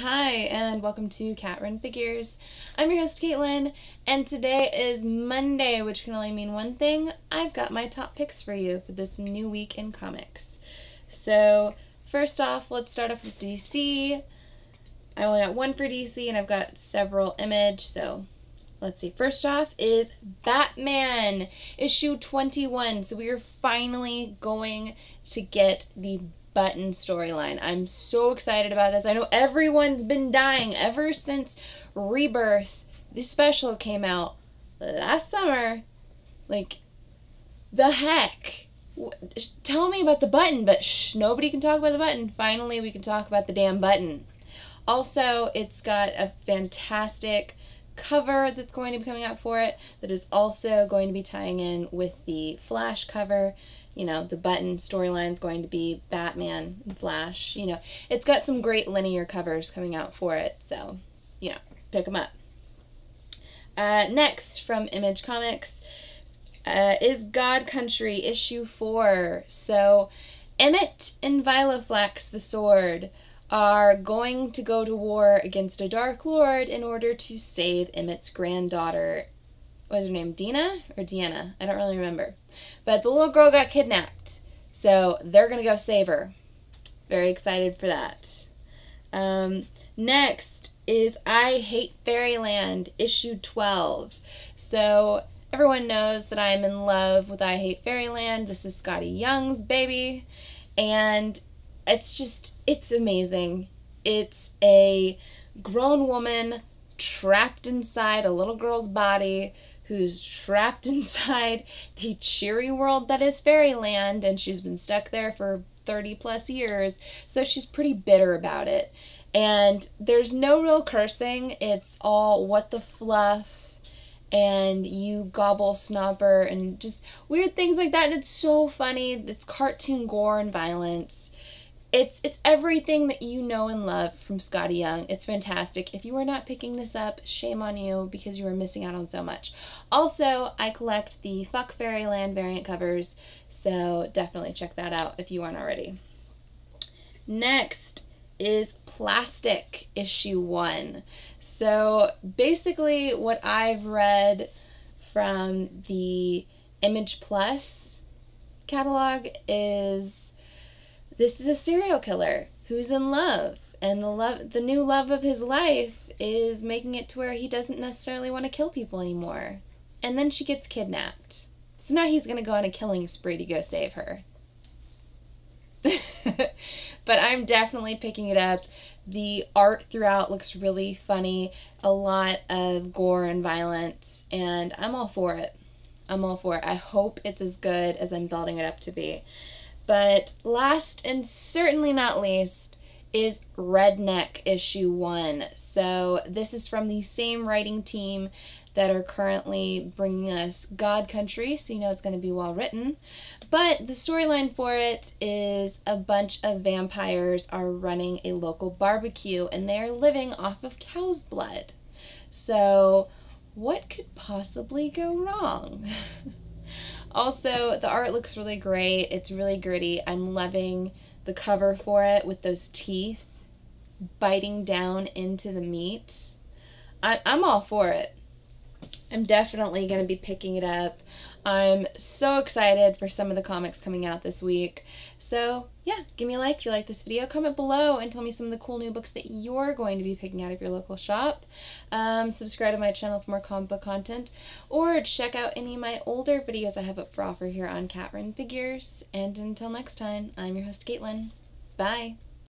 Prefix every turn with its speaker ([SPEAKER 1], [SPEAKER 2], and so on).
[SPEAKER 1] Hi, and welcome to KatRen Figures. I'm your host, Caitlin, and today is Monday, which can only mean one thing. I've got my top picks for you for this new week in comics. So, first off, let's start off with DC. I only got one for DC, and I've got several image, so let's see. First off is Batman, issue 21. So, we are finally going to get the button storyline. I'm so excited about this. I know everyone's been dying ever since Rebirth. This special came out last summer. Like, the heck? Tell me about the button, but shh, nobody can talk about the button. Finally, we can talk about the damn button. Also, it's got a fantastic cover that's going to be coming out for it that is also going to be tying in with the Flash cover. You know, the button storyline is going to be Batman and Flash. You know, it's got some great linear covers coming out for it, so, you know, pick them up. Uh, next, from Image Comics, uh, is God Country issue 4. So, Emmett and Valofax the Sword are going to go to war against a Dark Lord in order to save Emmett's granddaughter. Was her name? Dina or Deanna? I don't really remember. But the little girl got kidnapped. So they're going to go save her. Very excited for that. Um, next is I Hate Fairyland, issue 12. So everyone knows that I'm in love with I Hate Fairyland. This is Skottie Young's baby. And it's just, it's amazing. It's a grown woman trapped inside a little girl's body who's trapped inside the cheery world that is fairyland and she's been stuck there for 30 plus years. So she's pretty bitter about it. And there's no real cursing. It's all what the fluff and you gobble snobber and just weird things like that. And it's so funny. It's cartoon gore and violence it's it's everything that you know and love from Skottie Young. It's fantastic. If you are not picking this up, shame on you because you are missing out on so much. Also, I collect the Fuck Fairyland variant covers, so definitely check that out if you aren't already. Next is Plastic issue 1. So, basically what I've read from the Image Plus catalog is this is a serial killer who's in love and the love the new love of his life is making it to where he doesn't necessarily want to kill people anymore. And then she gets kidnapped. So now he's going to go on a killing spree to go save her. but I'm definitely picking it up. The art throughout looks really funny, a lot of gore and violence, and I'm all for it. I'm all for it. I hope it's as good as I'm building it up to be. But last and certainly not least is Redneck issue one. So this is from the same writing team that are currently bringing us God Country, so you know it's going to be well written. But the storyline for it is a bunch of vampires are running a local barbecue and they're living off of cow's blood. So, what could possibly go wrong? Also, the art looks really great. It's really gritty. I'm loving the cover for it with those teeth biting down into the meat. I, I'm all for it. I'm definitely going to be picking it up. I'm so excited for some of the comics coming out this week. So, yeah, give me a like if you like this video. Comment below and tell me some of the cool new books that you're going to be picking out of your local shop. Um, subscribe to my channel for more comic book content. Or check out any of my older videos I have up for offer here on KatRen Figures. And until next time, I'm your host, Caitlin. Bye.